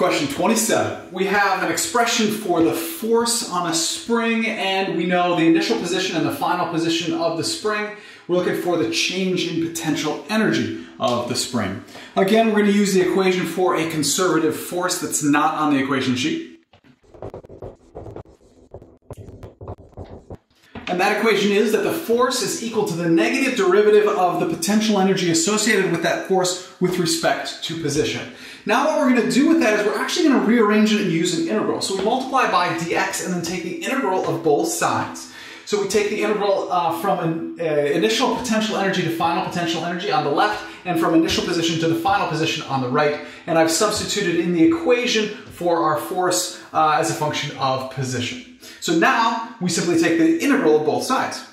Question 27. We have an expression for the force on a spring and we know the initial position and the final position of the spring. We're looking for the change in potential energy of the spring. Again, we're going to use the equation for a conservative force that's not on the equation sheet. And that equation is that the force is equal to the negative derivative of the potential energy associated with that force with respect to position. Now what we're going to do with that is we're actually going to rearrange it and use an integral. So we multiply by dx and then take the integral of both sides. So we take the integral uh, from an uh, initial potential energy to final potential energy on the left and from initial position to the final position on the right. And I've substituted in the equation for our force uh, as a function of position. So now we simply take the integral of both sides.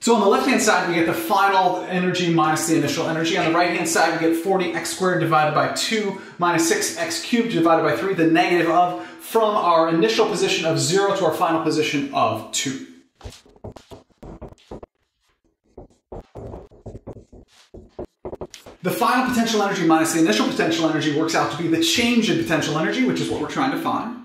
So on the left-hand side, we get the final energy minus the initial energy. On the right-hand side, we get 40x squared divided by 2 minus 6x cubed divided by 3, the negative of, from our initial position of 0 to our final position of 2. The final potential energy minus the initial potential energy works out to be the change in potential energy, which is what we're trying to find.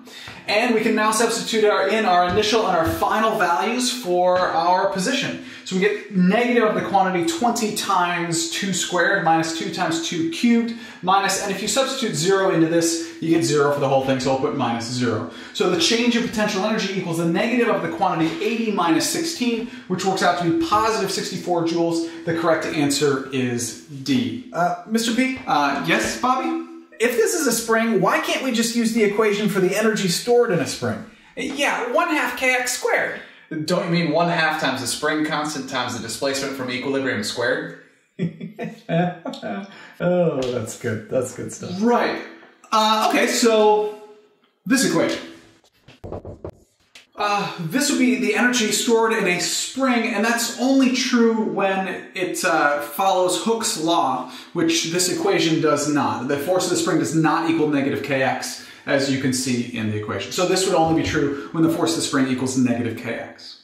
And we can now substitute our, in our initial and our final values for our position. So we get negative of the quantity 20 times 2 squared minus 2 times 2 cubed minus, and if you substitute 0 into this, you get 0 for the whole thing, so I'll put minus 0. So the change in potential energy equals the negative of the quantity 80 minus 16, which works out to be positive 64 joules. The correct answer is D. Uh, Mr. B? Uh, yes, Bobby? If this is a spring, why can't we just use the equation for the energy stored in a spring? Yeah, 1 half kx squared. Don't you mean 1 half times the spring constant times the displacement from equilibrium squared? oh, that's good. That's good stuff. Right. Uh, okay, so this equation. Uh, this would be the energy stored in a spring, and that's only true when it uh, follows Hooke's law, which this equation does not. The force of the spring does not equal negative kx, as you can see in the equation. So this would only be true when the force of the spring equals negative kx.